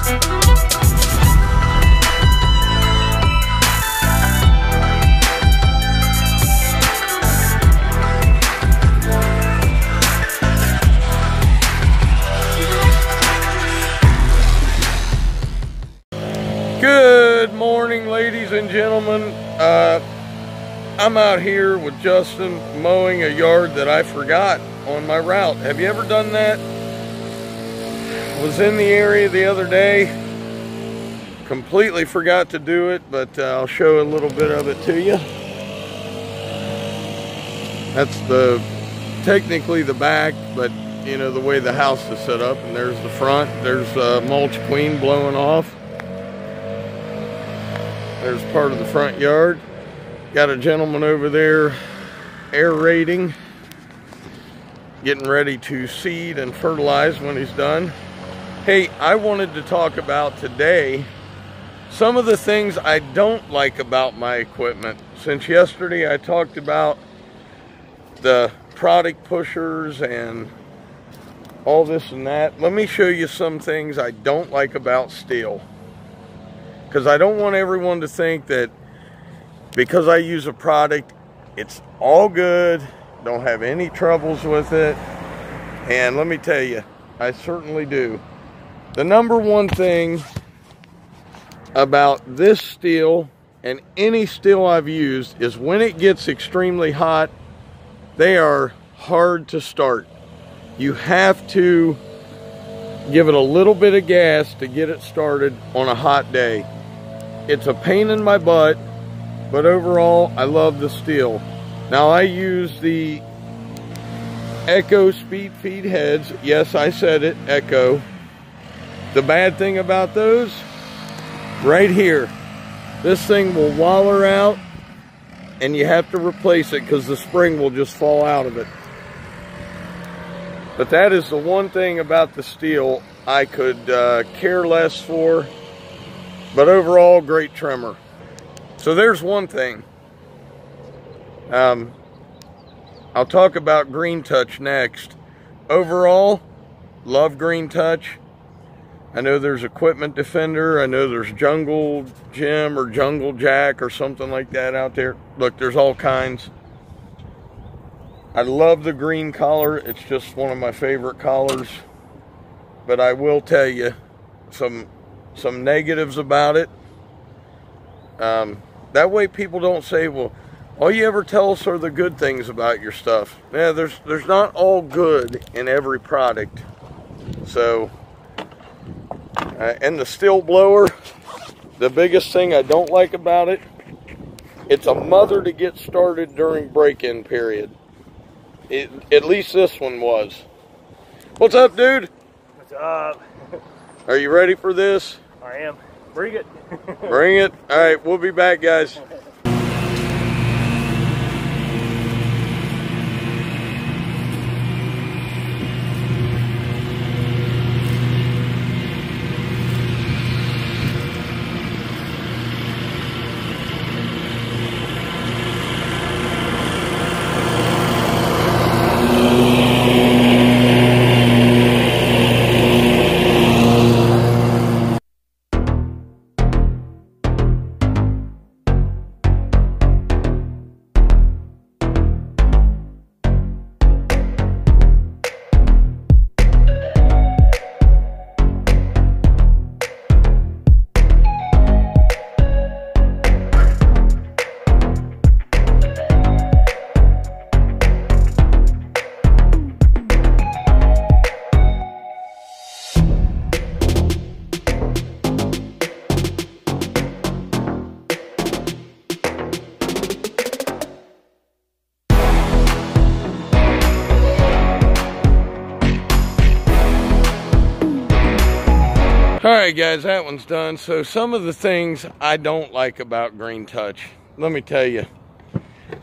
Good morning, ladies and gentlemen. Uh, I'm out here with Justin mowing a yard that I forgot on my route. Have you ever done that? Was in the area the other day. Completely forgot to do it, but uh, I'll show a little bit of it to you. That's the technically the back, but you know the way the house is set up. And there's the front. There's uh, mulch queen blowing off. There's part of the front yard. Got a gentleman over there aerating, getting ready to seed and fertilize when he's done. Hey, I wanted to talk about today some of the things I don't like about my equipment. Since yesterday I talked about the product pushers and all this and that, let me show you some things I don't like about Stihl. because I don't want everyone to think that because I use a product, it's all good, don't have any troubles with it. And let me tell you, I certainly do. The number one thing about this Stihl and any Stihl I've used is when it gets extremely hot, they are hard to start. You have to give it a little bit of gas to get it started on a hot day. It's a pain in my butt, but overall, I love the Stihl. Now, I use the Echo speed feed heads. Yes, I said it, Echo. The bad thing about those, right here, this thing will waller out and you have to replace it because the spring will just fall out of it. But that is the one thing about the Stihl I could uh, care less for but overall, great trimmer. So there's one thing. Um, I'll talk about Green Touch next. Overall, love Green Touch. I know there's Equipment Defender. I know there's Jungle Jim or Jungle Jack or something like that out there. Look, there's all kinds. I love the green collar. It's just one of my favorite collars. But I will tell you, some some negatives about it. Um, that way people don't say, well, all you ever tell us are the good things about your stuff. Yeah, there's, there's not all good in every product. So, uh, and the Stihl blower, the biggest thing I don't like about it, it's a mother to get started during break-in period. It, at least this one was. What's up, dude? What's up? Are you ready for this? I am. Bring it. Bring it. All right, we'll be back, guys. All right, guys, that one's done. So some of the things I don't like about Green Touch. Let me tell you.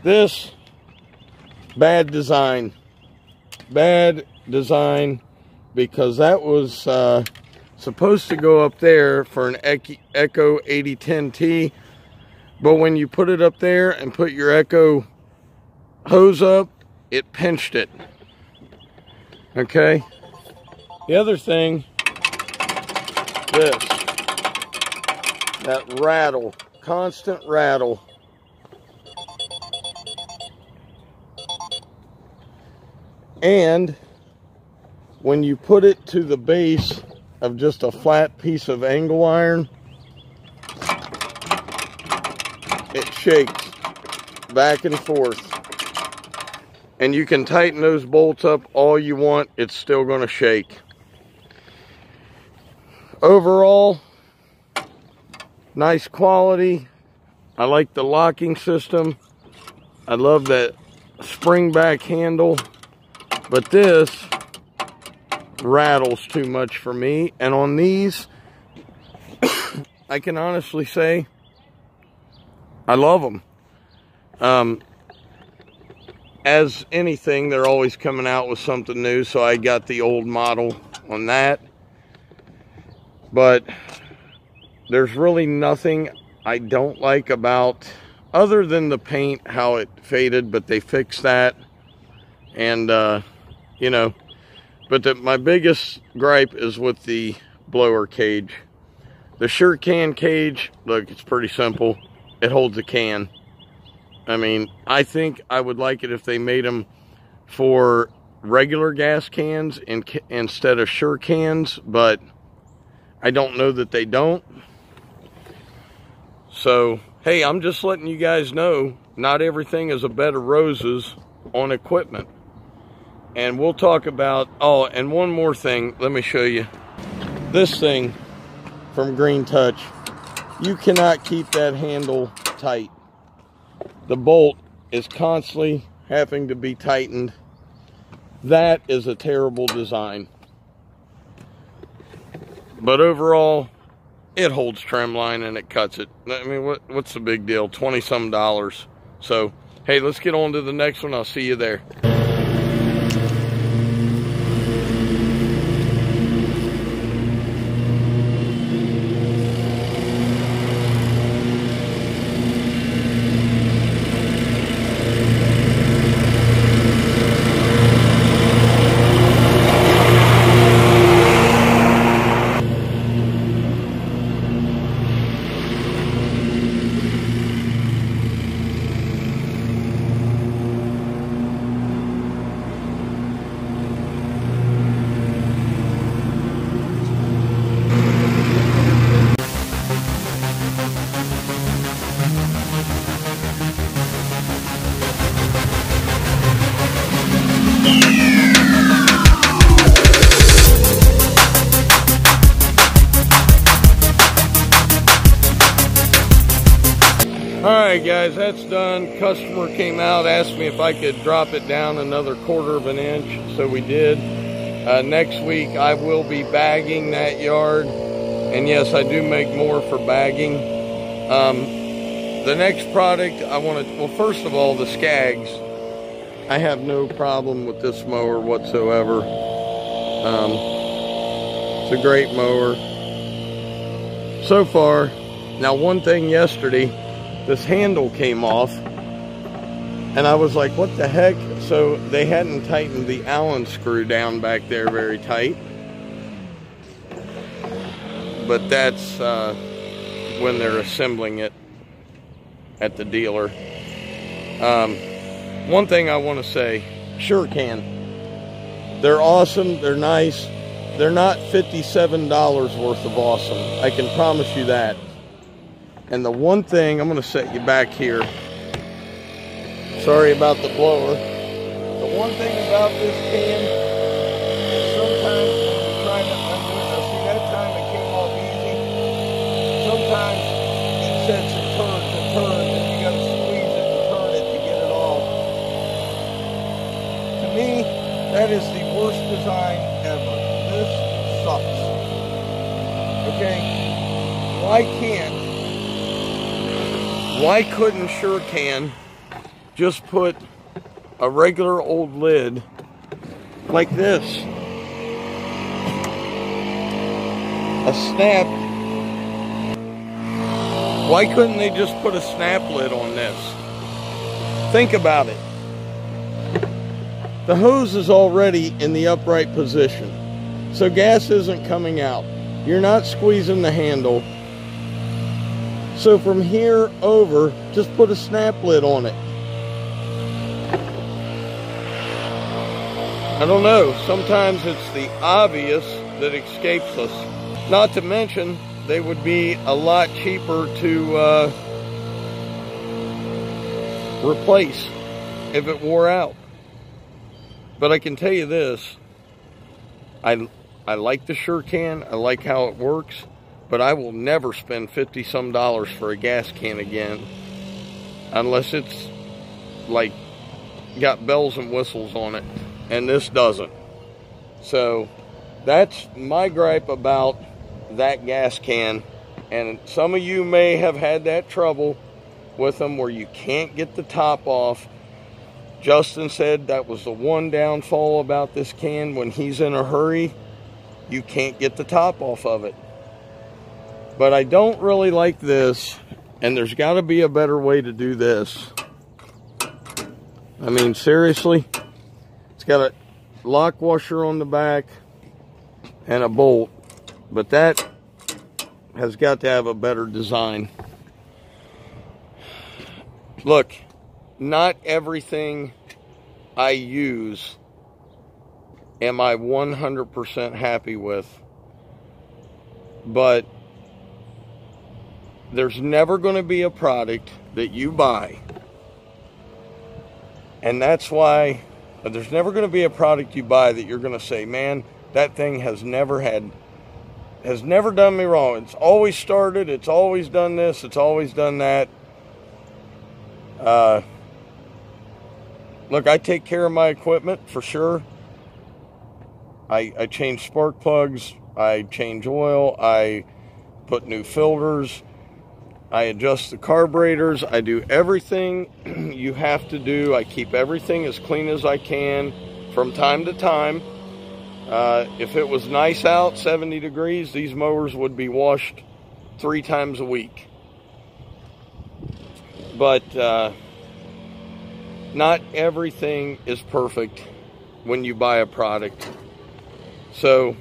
This, bad design. Bad design because that was uh, supposed to go up there for an Echo 8010T. But when you put it up there and put your Echo hose up, it pinched it. Okay? The other thing this. That rattle, constant rattle. And when you put it to the base of just a flat piece of angle iron, it shakes back and forth. And you can tighten those bolts up all you want, it's still going to shake. Overall, nice quality. I like the locking system. I love that spring back handle. But this rattles too much for me. And on these, I can honestly say, I love them. Um, as anything, they're always coming out with something new. So I got the old model on that. But there's really nothing I don't like about, other than the paint, how it faded, but they fixed that. And, uh, you know, but the, my biggest gripe is with the blower cage. The sure can cage, look, it's pretty simple. It holds a can. I mean, I think I would like it if they made them for regular gas cans in, instead of sure cans, but I don't know that they don't. So, hey, I'm just letting you guys know not everything is a bed of roses on equipment. And we'll talk about, oh, and one more thing, let me show you. This thing from Green Touch, you cannot keep that handle tight. The bolt is constantly having to be tightened. That is a terrible design. But overall, it holds trim line and it cuts it. I mean, what what's the big deal? 20 some dollars. So, hey, let's get on to the next one. I'll see you there. Alright guys, that's done. Customer came out, asked me if I could drop it down another quarter of an inch, so we did. Uh, next week I will be bagging that yard, and yes, I do make more for bagging. Um, the next product I want to, well first of all, the Scags. I have no problem with this mower whatsoever. Um, it's a great mower. So far, now one thing yesterday, this handle came off and I was like, what the heck? So they hadn't tightened the Allen screw down back there very tight. But that's uh, when they're assembling it at the dealer. Um, one thing I want to say, sure can. They're awesome, they're nice. They're not $57 worth of awesome. I can promise you that. And the one thing, I'm going to set you back here. Sorry about the blower. The one thing about this can is sometimes when you're trying to undo it, now see that time it came off easy. Sometimes it sets and turns and turns and you got to squeeze it and turn it to get it off. To me, that is the worst design ever. This sucks. Okay? Why can't why couldn't SureCan just put a regular old lid like this? A snap. Why couldn't they just put a snap lid on this? Think about it. The hose is already in the upright position, so gas isn't coming out. you're not squeezing the handle. So from here over, just put a snap lid on it. I don't know, sometimes it's the obvious that escapes us. Not to mention, they would be a lot cheaper to uh, replace if it wore out. But I can tell you this, I, I like the SureCan, I like how it works, but I will never spend 50 some dollars for a gas can again unless it's like got bells and whistles on it and this doesn't. So that's my gripe about that gas can. And some of you may have had that trouble with them where you can't get the top off. Justin said that was the one downfall about this can. When he's in a hurry, you can't get the top off of it. But I don't really like this, and there's got to be a better way to do this. I mean, seriously, it's got a lock washer on the back and a bolt, but that has got to have a better design. Look, not everything I use am I 100% happy with, but there's never going to be a product that you buy. And that's why there's never going to be a product you buy that you're going to say, man, that thing has never had has never done me wrong. It's always started, it's always done this, it's always done that. Uh, look, I take care of my equipment for sure. I, I change spark plugs, I change oil, I put new filters, I adjust the carburetors, I do everything you have to do. I keep everything as clean as I can from time to time. Uh, if it was nice out, 70 degrees, these mowers would be washed three times a week. But uh, not everything is perfect when you buy a product. So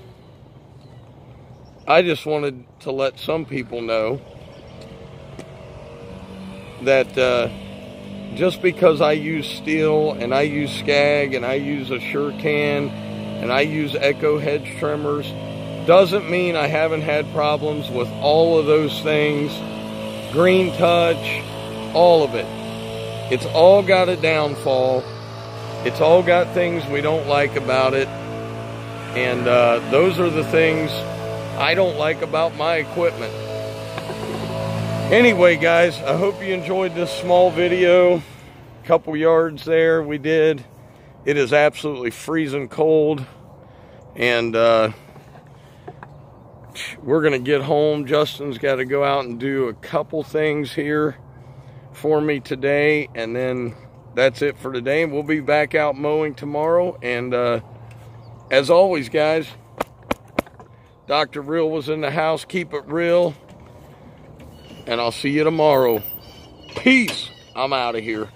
I just wanted to let some people know that uh, just because I use Stihl and I use Scag and I use a SureCan and I use Echo hedge trimmers doesn't mean I haven't had problems with all of those things. Green touch, all of it. It's all got a downfall. It's all got things we don't like about it. And uh, those are the things I don't like about my equipment. Anyway, guys, I hope you enjoyed this small video. Couple yards there we did. It is absolutely freezing cold. And uh, we're going to get home. Justin's got to go out and do a couple things here for me today. And then that's it for today. We'll be back out mowing tomorrow. And uh, as always, guys, Dr. Real was in the house. Keep it real and I'll see you tomorrow. Peace. I'm out of here.